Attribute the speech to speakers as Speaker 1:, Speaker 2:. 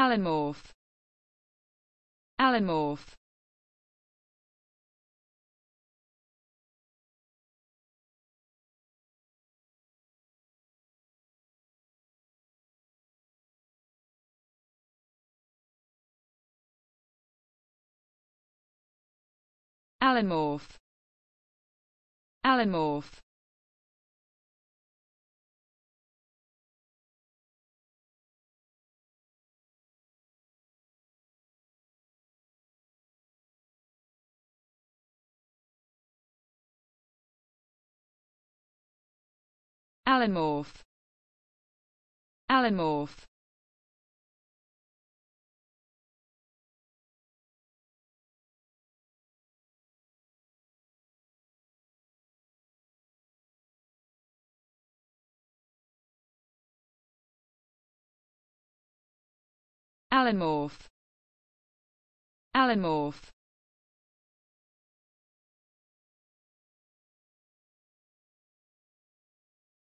Speaker 1: Allomorph. Allomorph. Allomorph. Allomorph. Allomorph. Allomorph. Allomorph. Allomorph.